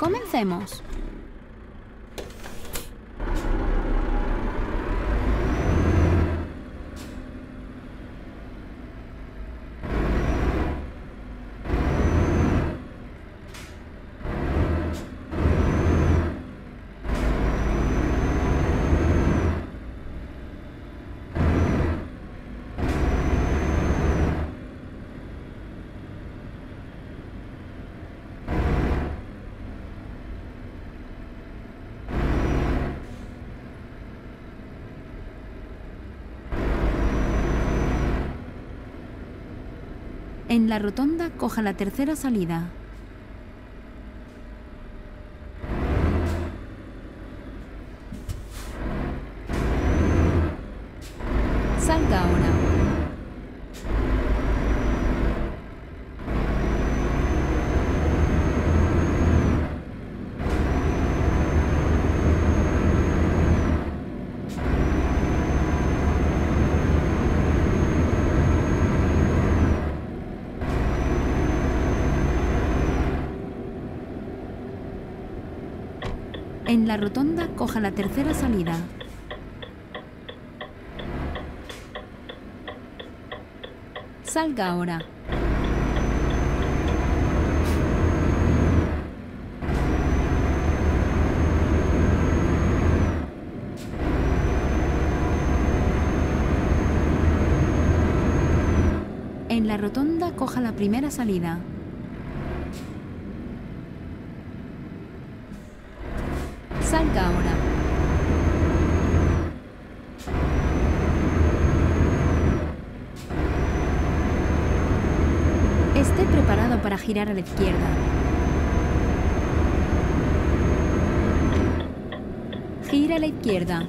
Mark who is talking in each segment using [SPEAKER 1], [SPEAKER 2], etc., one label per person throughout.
[SPEAKER 1] Comencemos. En la rotonda coja la tercera salida. Salga ahora. En la rotonda coja la tercera salida. Salga ahora. En la rotonda coja la primera salida. Salga ahora. Esté preparado para girar a la izquierda. Gira a la izquierda.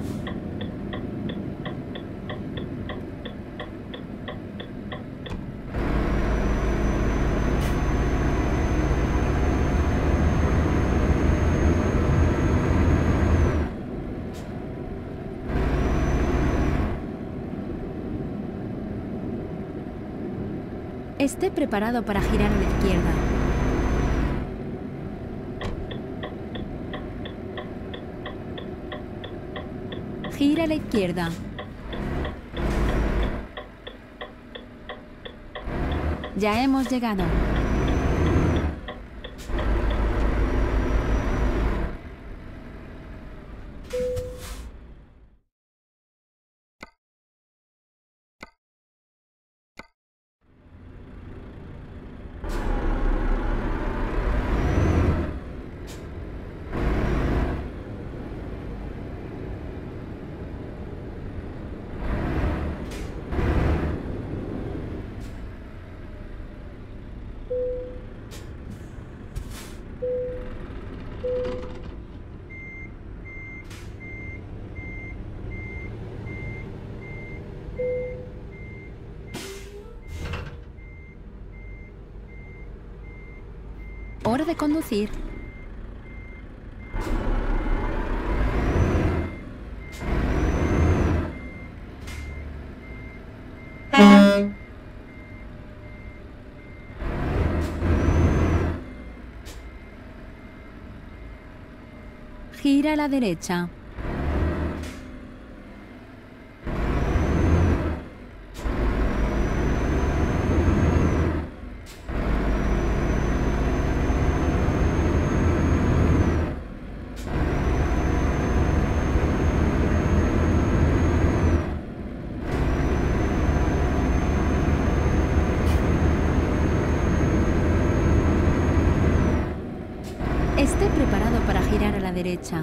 [SPEAKER 1] Esté preparado para girar a la izquierda. Gira a la izquierda. Ya hemos llegado. Hora de conducir. Gira a la derecha. Esté preparado para girar a la derecha.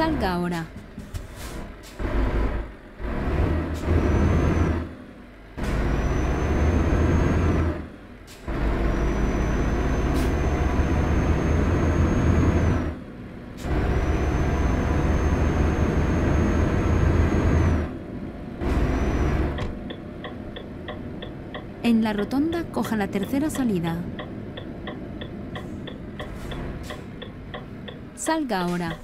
[SPEAKER 1] Salga ahora. En la rotonda coja la tercera salida. Salga ahora.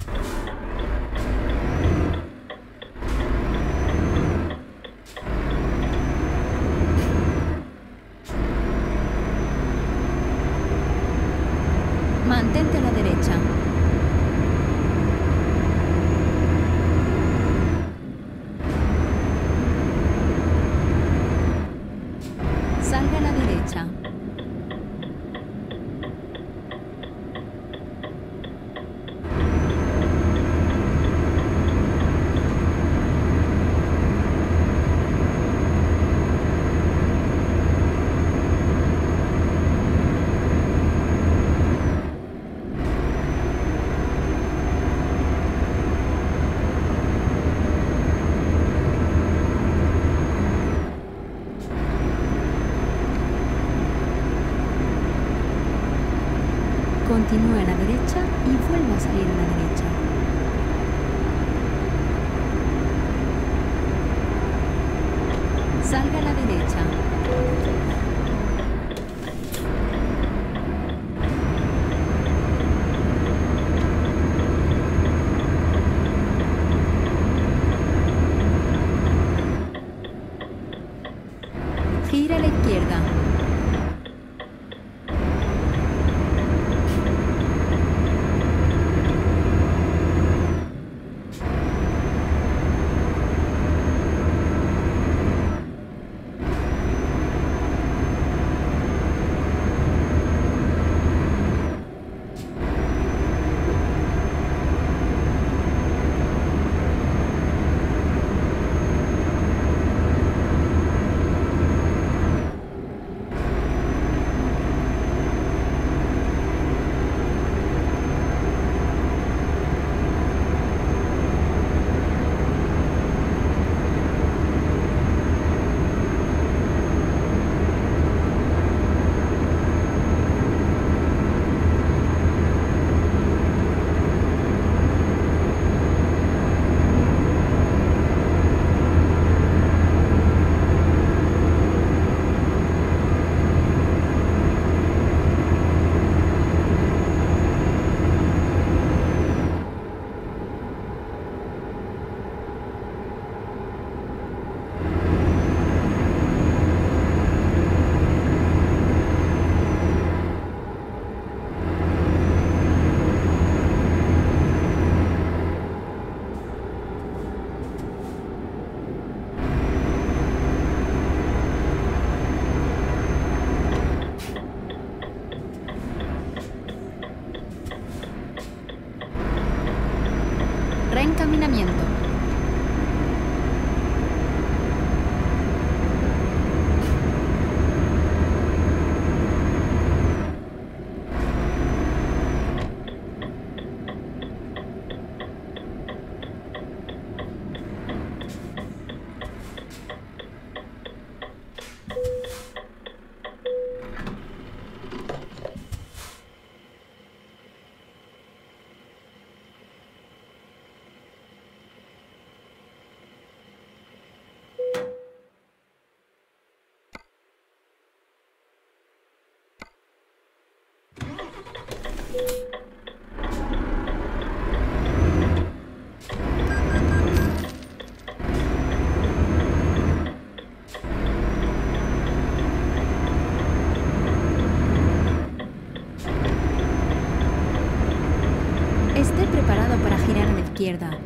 [SPEAKER 1] Esté preparado para girar a la izquierda.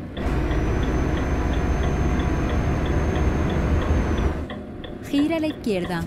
[SPEAKER 1] Gira la izquierda.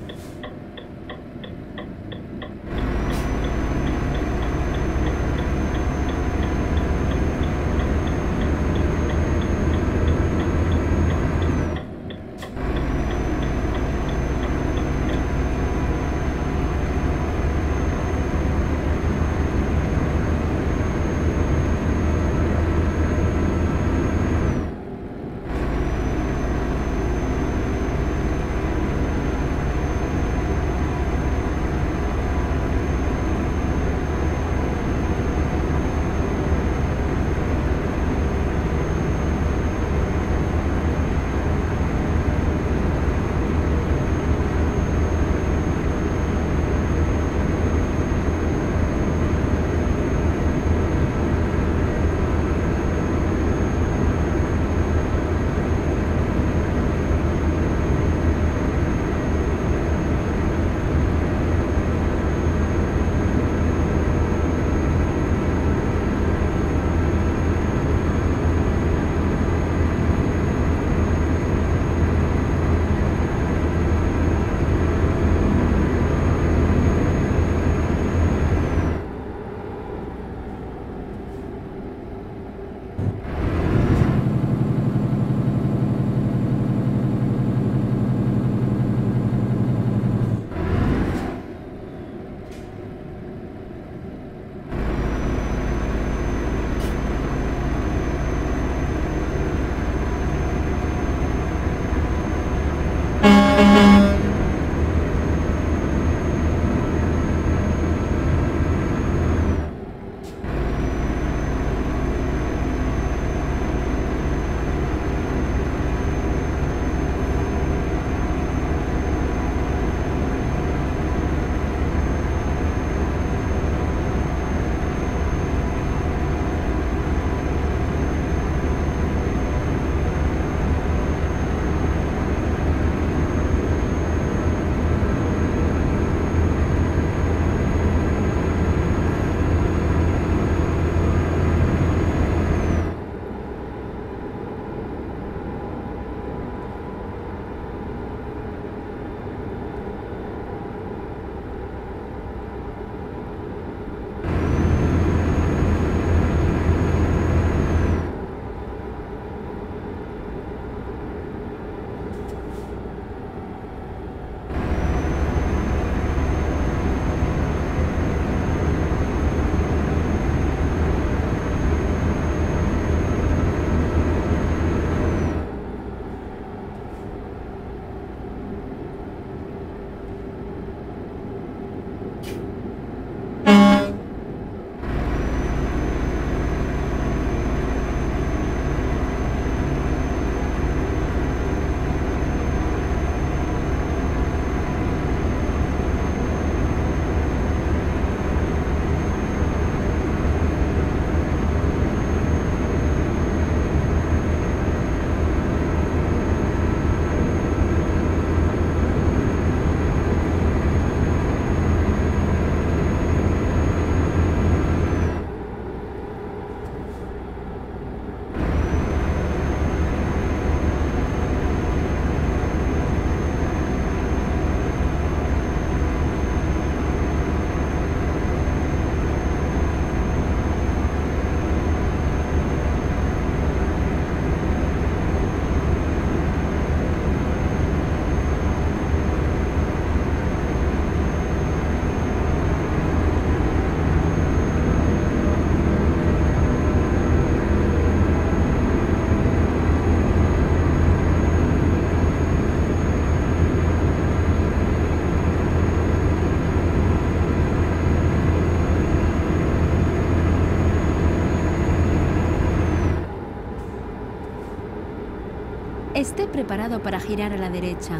[SPEAKER 1] Esté preparado para girar a la derecha.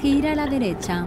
[SPEAKER 1] Gira a la derecha.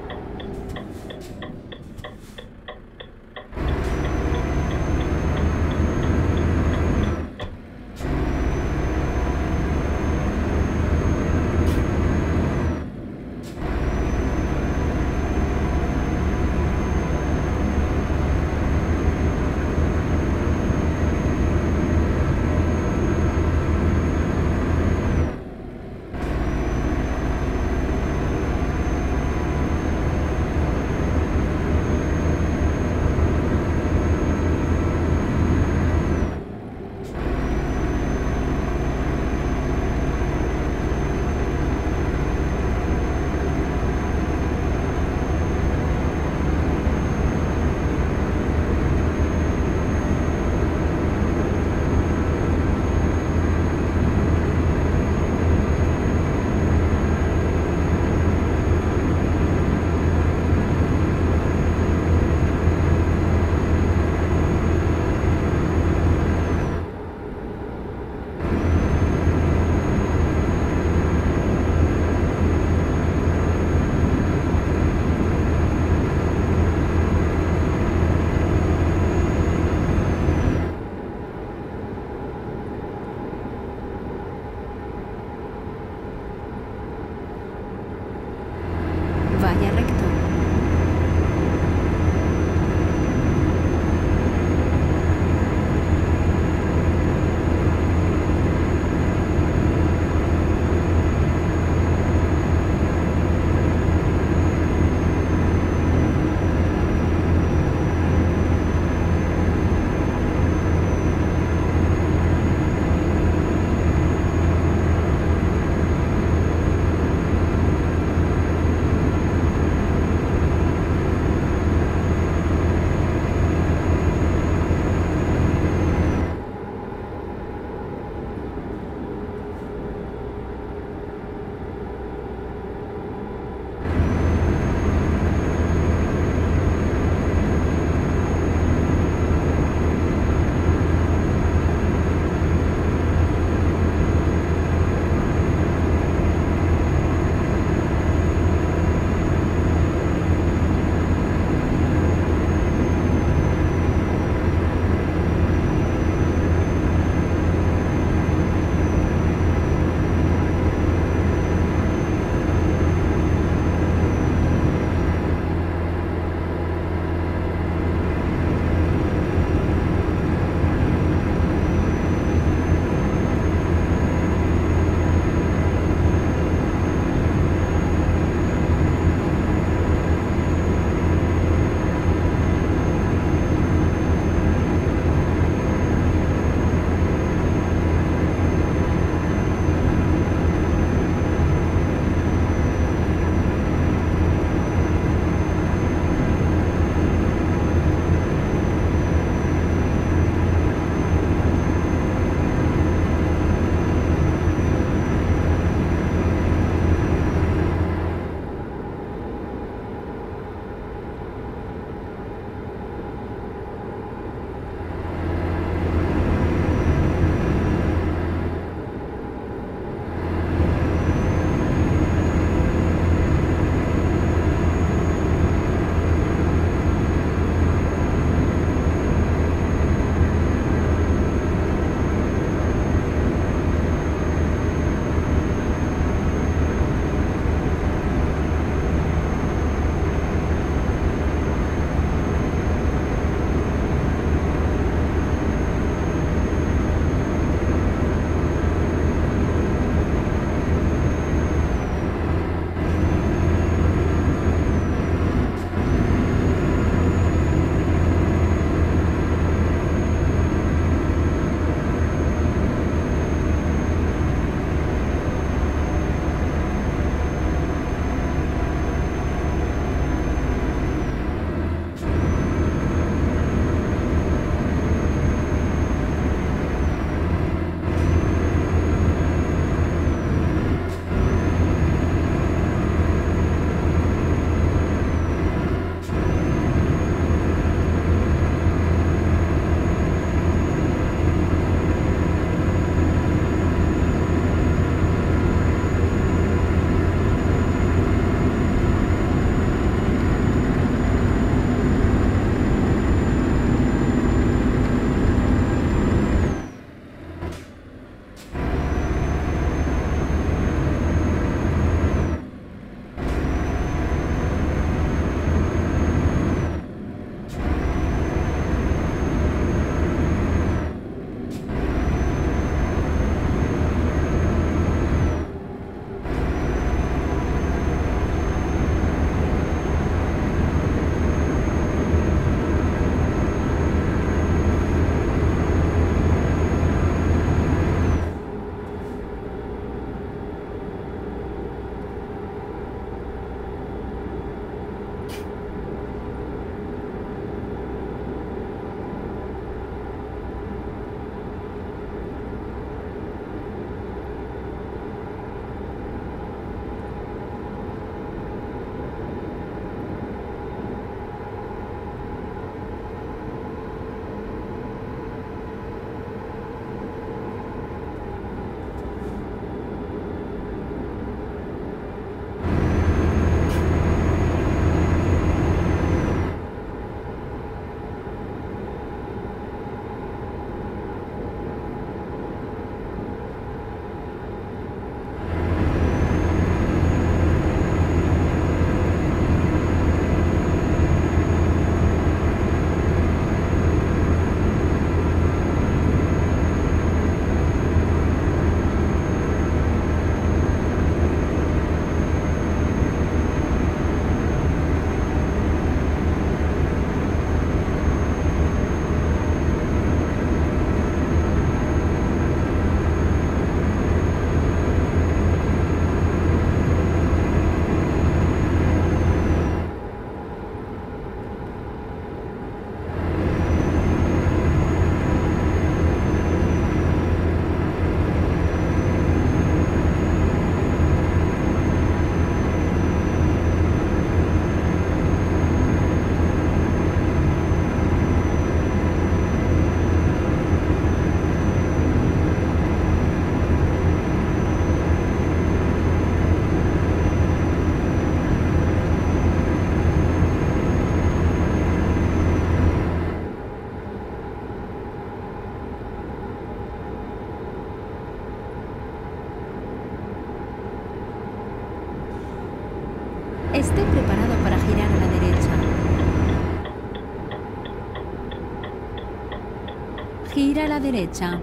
[SPEAKER 1] Derecha.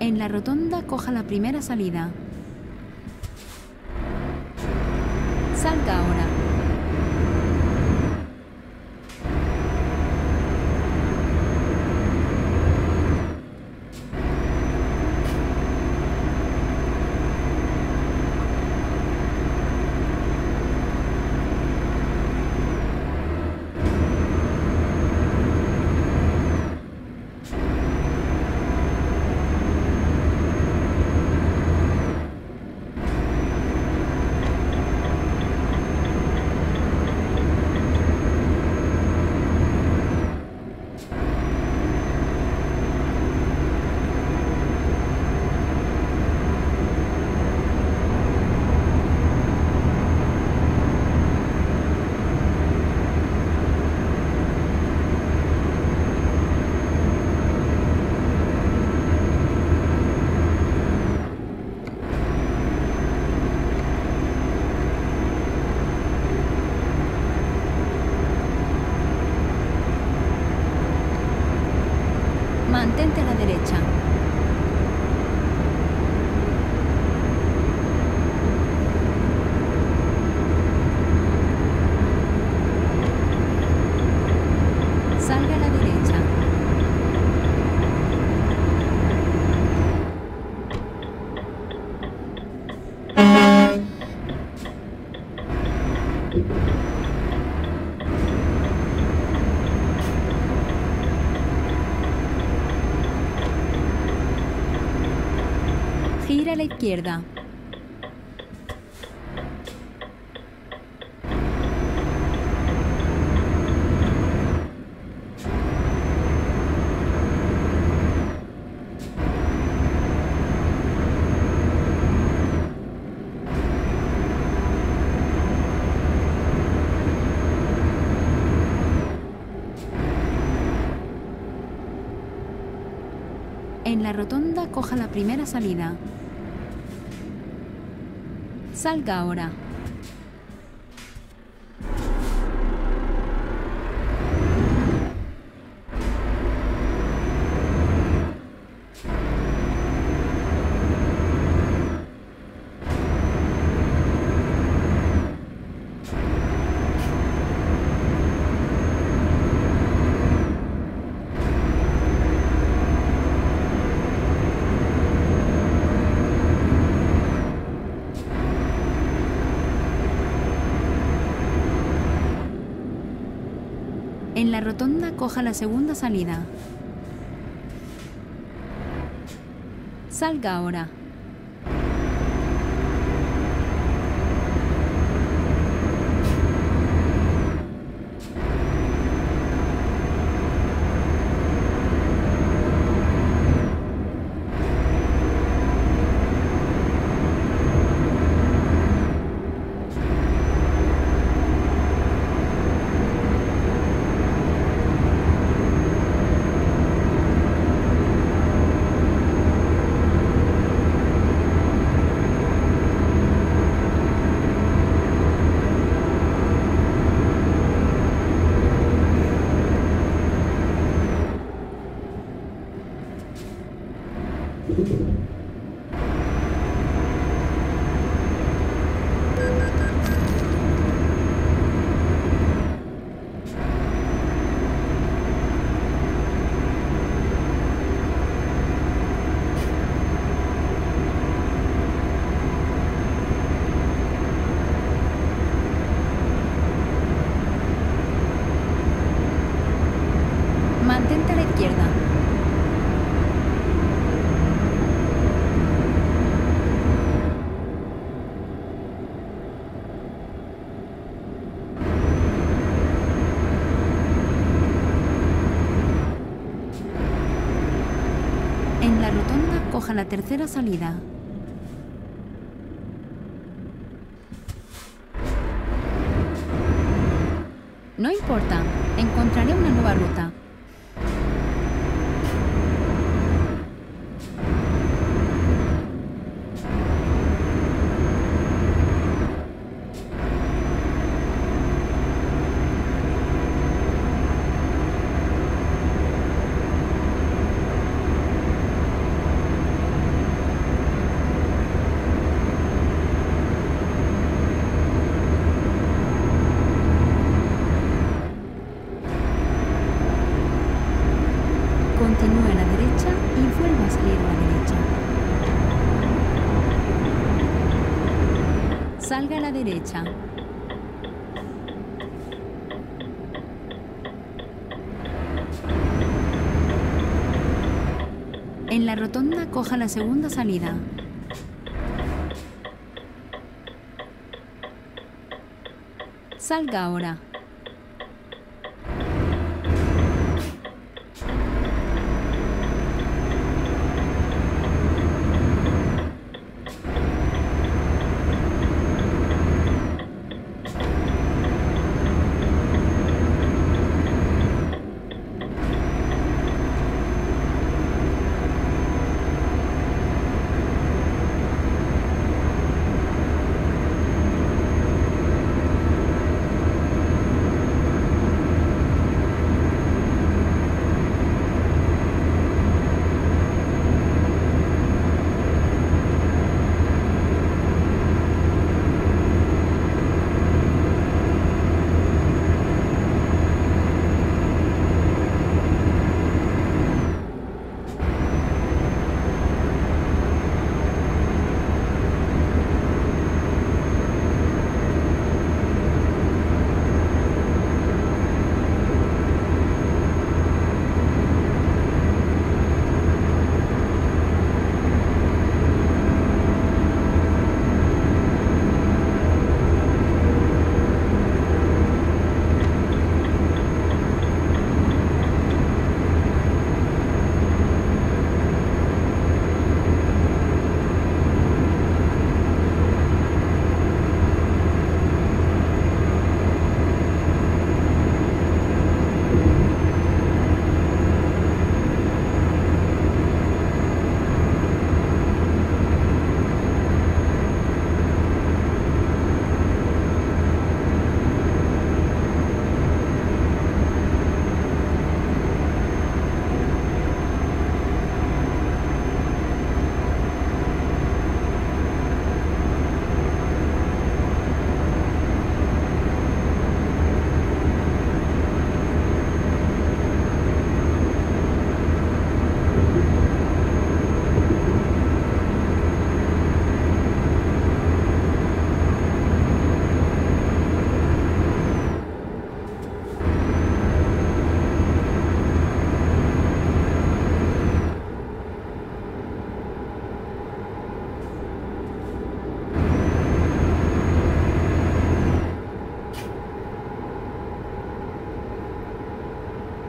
[SPEAKER 1] En la rotonda coja la primera salida. Salga ahora. Mantente a la derecha. Salga a la derecha. Gira a la izquierda. En la rotonda coja la primera salida. Salga ahora. En la rotonda coja la segunda salida. Salga ahora. La tercera salida. No importa, encontraré una nueva ruta. Continúe a la derecha y vuelva a salir a la derecha. Salga a la En la rotonda coja la segunda salida. Salga ahora.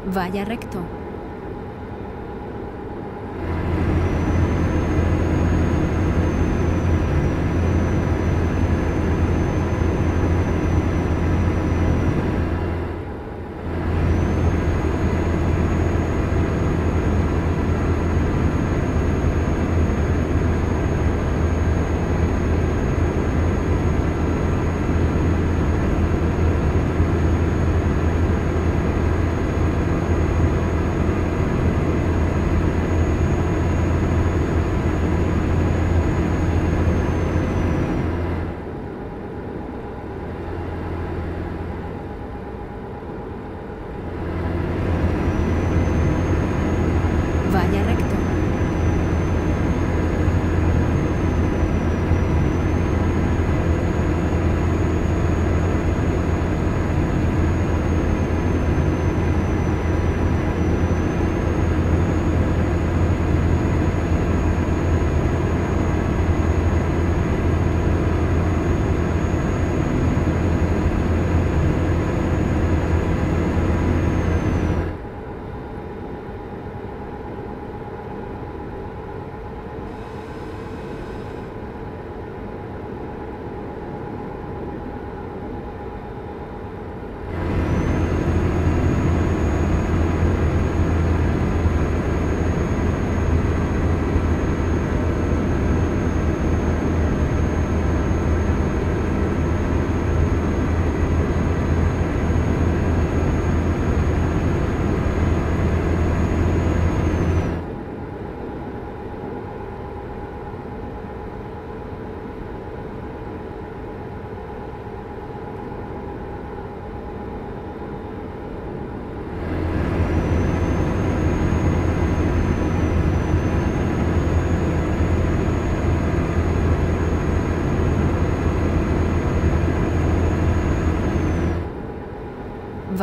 [SPEAKER 1] Vaya recto.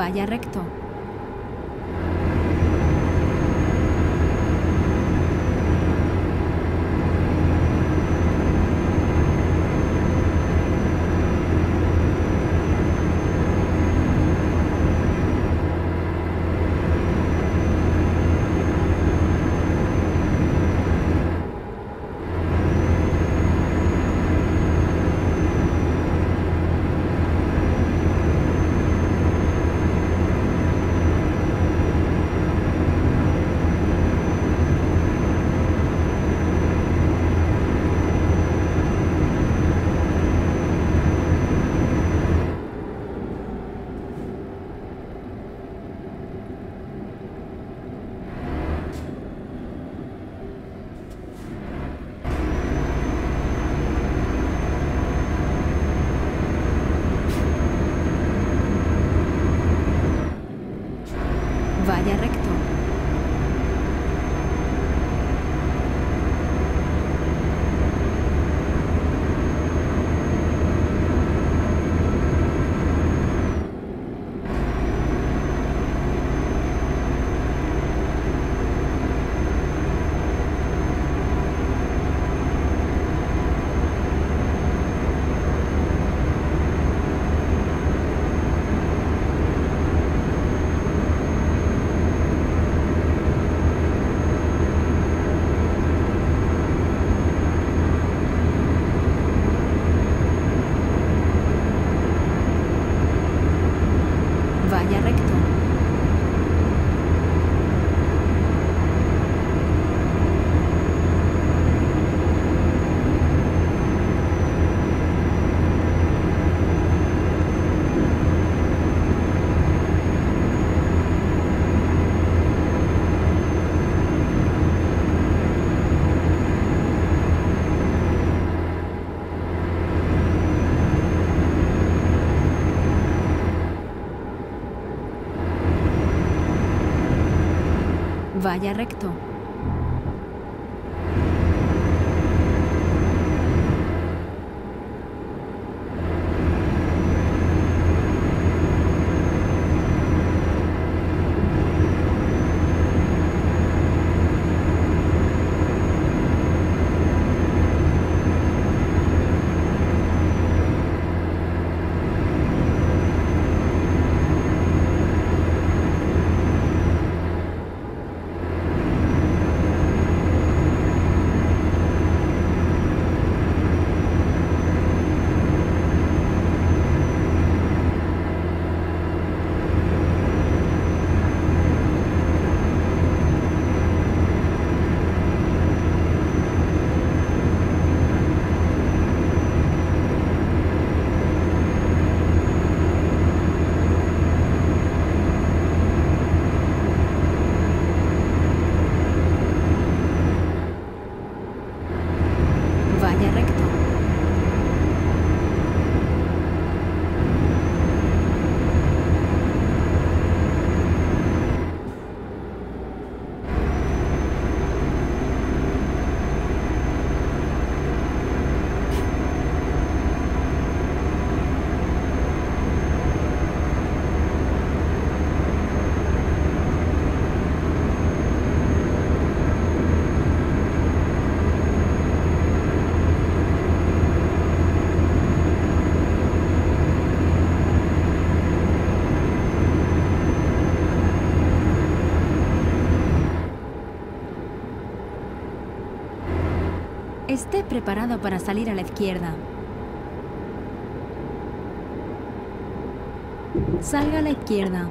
[SPEAKER 1] Vaya recto. Vaya recto. Vaya recto. Esté preparado para salir a la izquierda. Salga a la izquierda.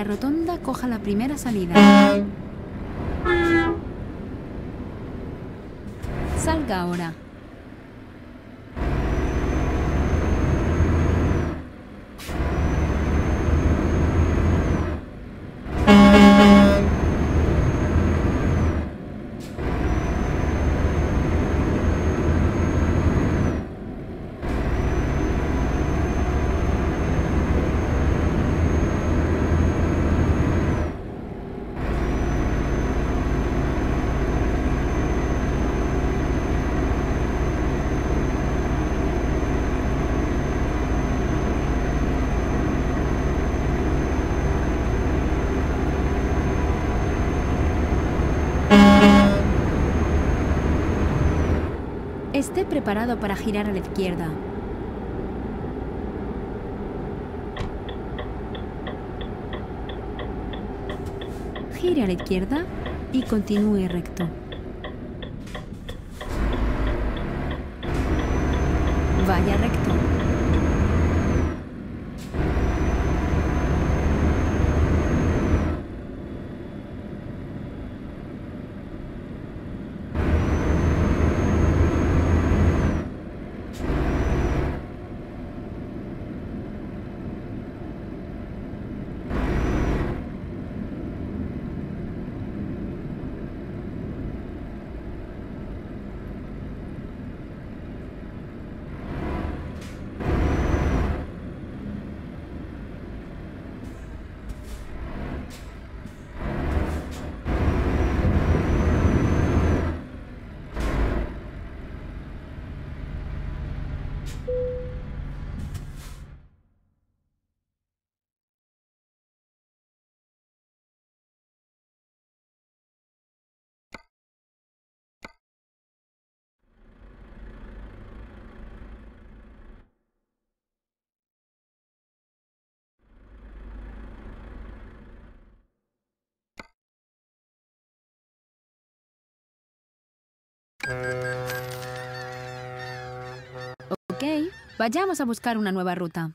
[SPEAKER 1] La rotonda coja la primera salida. Salga ahora. Esté preparado para girar a la izquierda. Gire a la izquierda y continúe recto. Vaya recto. Ok, vayamos a buscar una nueva ruta.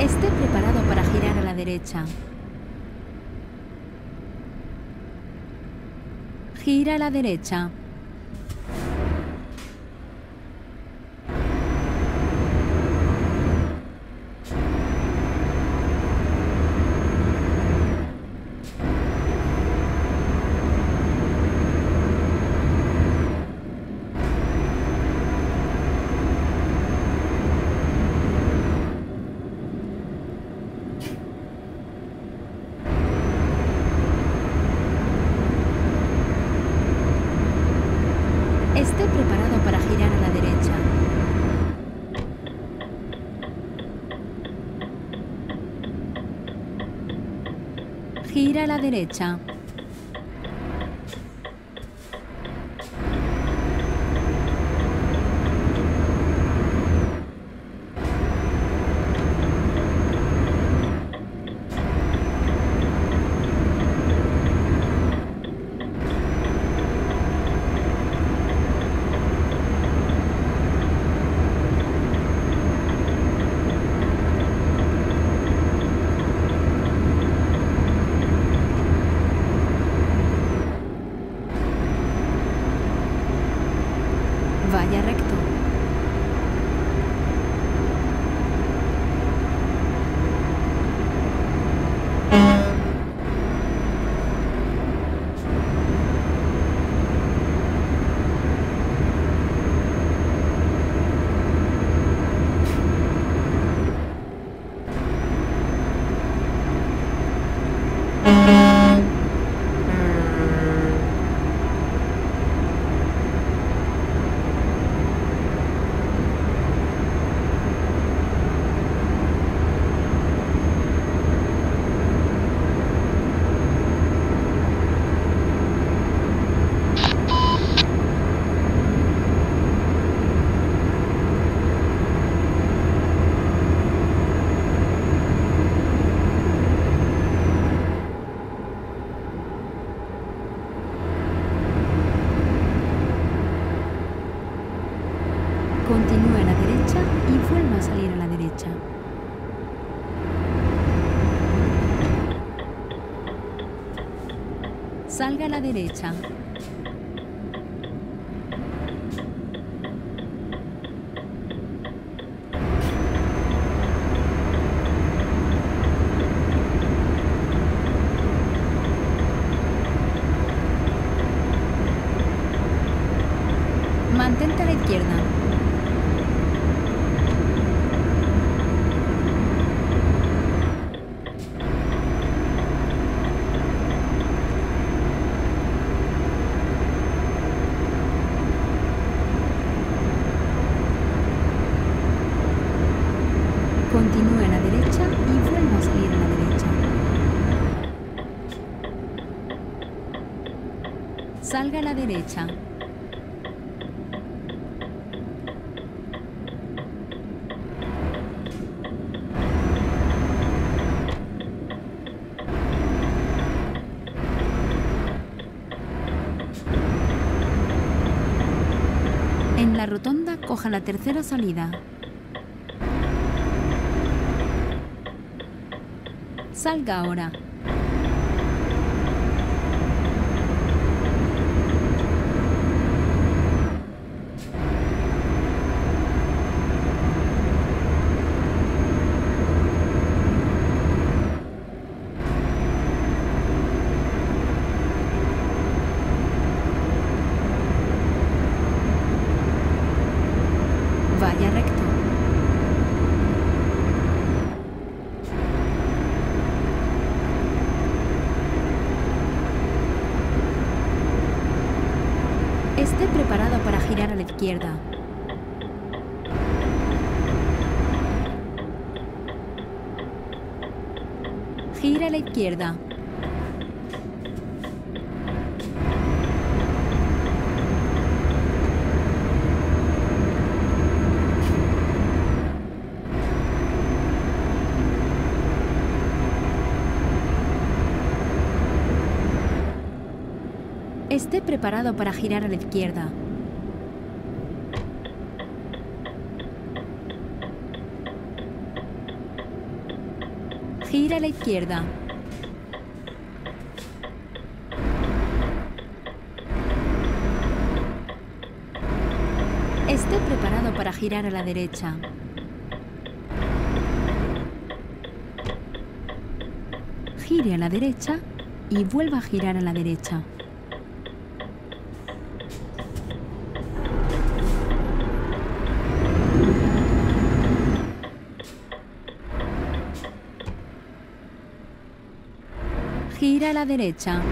[SPEAKER 1] Esté preparado para girar a la derecha. Gira a la derecha. Esté preparado para girar a la derecha. Gira a la derecha. Vaya recto. a salir a la derecha. Salga a la derecha. Mantente a la izquierda. Continúe a la derecha y vuelva a salir a la derecha. Salga a la derecha. En la rotonda coja la tercera salida. Salga ahora. Vaya recto. Esté preparado para girar a la izquierda. Gira a la izquierda. Esté preparado para girar a la izquierda. Gira a la izquierda. Esté preparado para girar a la derecha. Gire a la derecha y vuelva a girar a la derecha. Gira a la derecha.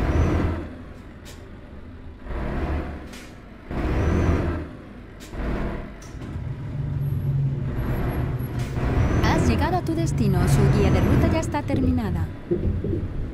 [SPEAKER 1] Thank you.